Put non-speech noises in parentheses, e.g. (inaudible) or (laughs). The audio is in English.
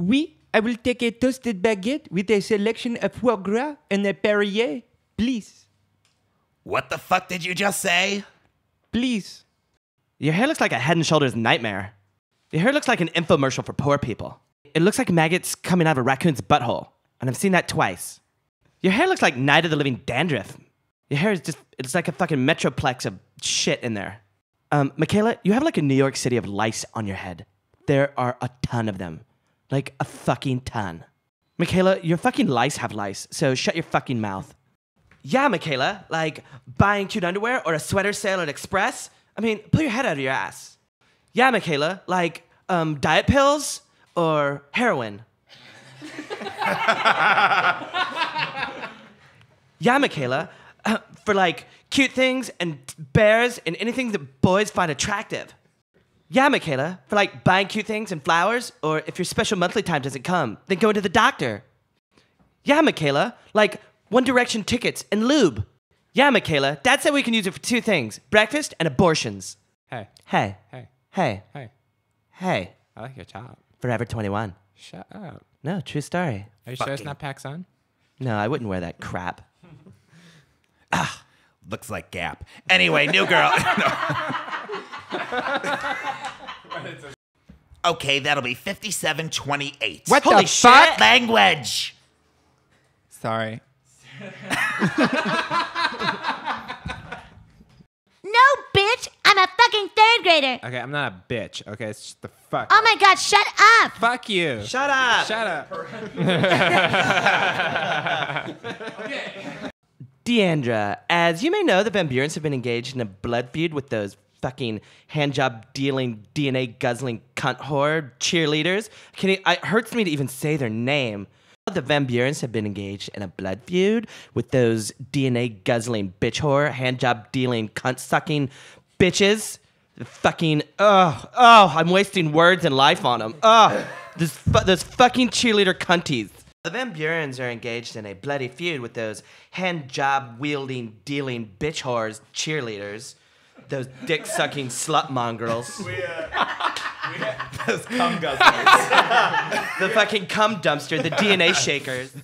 Oui, I will take a toasted baguette with a selection of foie gras and a Perrier, please. What the fuck did you just say? Please. Your hair looks like a head and shoulders nightmare. Your hair looks like an infomercial for poor people. It looks like maggots coming out of a raccoon's butthole, and I've seen that twice. Your hair looks like Night of the Living Dandruff. Your hair is just, it's like a fucking metroplex of shit in there. Um, Mikayla, you have like a New York City of lice on your head. There are a ton of them. Like a fucking ton. Mikayla, your fucking lice have lice, so shut your fucking mouth. Yeah, Mikayla, like buying cute underwear or a sweater sale at Express. I mean, pull your head out of your ass. Yeah, Mikayla, like um, diet pills or heroin. (laughs) yeah, Mikayla, uh, for like cute things and bears and anything that boys find attractive. Yeah, Mikayla, for like buying cute things and flowers, or if your special monthly time doesn't come, then go to the doctor. Yeah, Mikayla, like One Direction tickets and lube. Yeah, Mikayla, Dad said we can use it for two things breakfast and abortions. Hey, Hey, hey, hey, hey. hey, I like your top. Forever 21. Shut up. No, true story. Are you sure it's Fucking- not PacSun? No, I wouldn't wear that crap. (laughs) Looks like Gap. Anyway, new girl. (laughs) okay, that'll be 5728. What Holy the fuck? shit. Language. Sorry. (laughs) No, bitch! I'm a fucking third grader! Okay, I'm not a bitch. Okay, it's just the fuck. Oh my god, shut up! Fuck you. Shut up. Shut up. (laughs) Okay. DeAndra, as you may know, the Van Burens have been engaged in a blood feud with those fucking handjob dealing, DNA guzzling cunt whore cheerleaders. Can you, it hurts me to even say their name. The Van Burens have been engaged in a blood feud with those DNA guzzling bitch whore, handjob dealing, cunt sucking bitches. Fucking oh oh, I'm wasting words and life on them. Oh, this fu- those fucking cheerleader cunties. The Van Burens are engaged in a bloody feud with those hand job wielding, dealing bitch whores cheerleaders, those dick sucking slut mongrels. Uh, (laughs) those cum guzzlers. (laughs) the fucking cum dumpster, the DNA shakers.